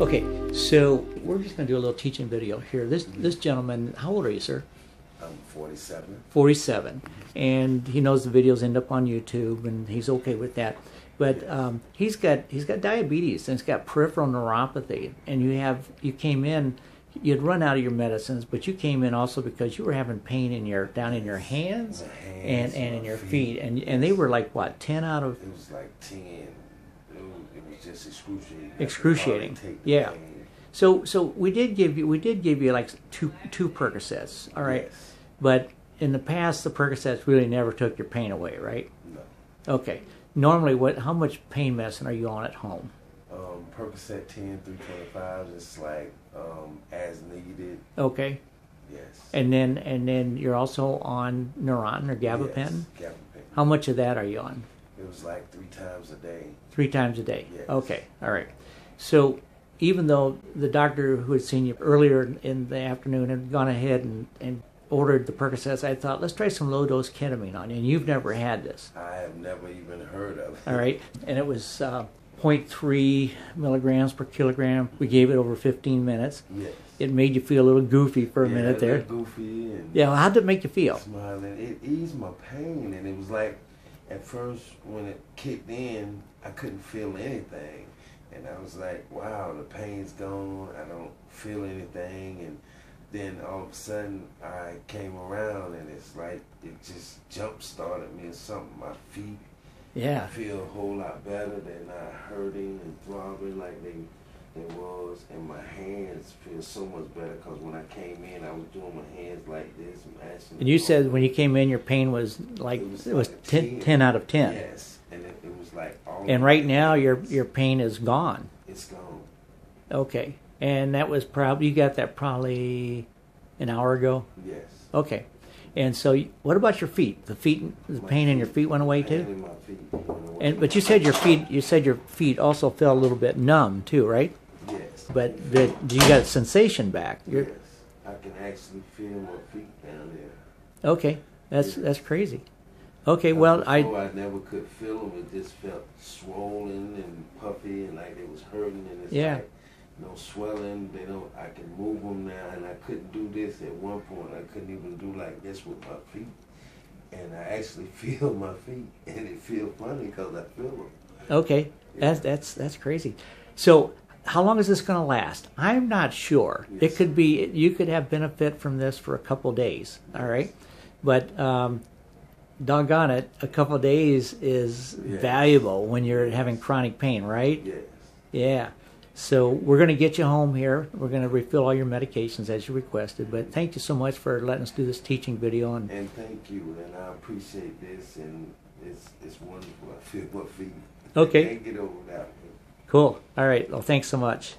Okay, so we're just going to do a little teaching video here. This this gentleman, how old are you, sir? I'm 47. 47, and he knows the videos end up on YouTube, and he's okay with that. But um, he's got he's got diabetes and he's got peripheral neuropathy, and you have you came in, you'd run out of your medicines, but you came in also because you were having pain in your down in your hands, My and and in your feet. feet, and and they were like what 10 out of It was like 10. It was, just excruciating. Excruciating. hardly take the Yeah. So so we did give you we did give you like two two Percocets, all right. Yes. But in the past, the Percocets really never took your pain away, right? No. Okay. Normally, what how much pain medicine are you on at home? Um, Percocet 10, 325, just like um, as needed. Okay. Yes. And then and then you're also on Neurontin or gabapentin. Yes, gabapentin. How much of that are you on? It was like three times a day. Three times a day. Yes. Okay. All right. So even though the doctor who had seen you earlier in the afternoon had gone ahead and, and ordered the Percocets, I thought let's try some low dose ketamine on you. And you've never had this. I have never even heard of it. All right. And it was uh, 0.3 milligrams per kilogram. We gave it over 15 minutes. Yes. It made you feel a little goofy for a Yeah, minute there. Goofy and Yeah. Well, how did it make you feel? smiling. It eased my pain, and it was like at first when it kicked in, I couldn't feel anything, and I was like, "Wow, the pain's gone. I don't feel anything." And then all of a sudden, I came around, and it's like it just jump started me or something. My feet Yeah. feel a whole lot better. They're not hurting and throbbing like they they was, and my hands feel so much better because when I came in, I was doing my hands like this. And you said when you came in, your pain was like It was it was like 10, 10. 10 out of 10. Yes, and it, it was like all. And right now, your hands, your pain is gone. it's gone. Okay. And that was probably you got that probably an hour ago. Yes. Okay. And so, what about your feet? The feet, the My pain in your feet- feet went away too. feet went away. And but you said your feet, you said your feet also felt a little bit numb too, right? But the, you got sensation back. You're, yes, I can actually feel my feet down there. okay. That's that's crazy. Okay. Well, I I never could feel them. It just felt swollen and puffy, and like it was hurting. And it's Yeah. like no swelling. They don't. I can move them now, and I couldn't do this at one point. I couldn't even do like this with my feet. And I actually feel my feet, and it feels funny because I feel them. Okay, that's that's that's crazy. So, how long is this going to last? I'm not sure. It could be you could have benefit from this for a couple days. All right, but um, doggone it, a couple days is Yes. valuable when you're having chronic pain, right? Yes. Yeah. So we're going to get you home here. We're going to refill all your medications as you requested. But thank you so much for letting us do this teaching video. And And thank you, and I appreciate this, and it's it's wonderful. I feel my feet. Okay. I can't get over that. Cool. All right. Well, thanks so much.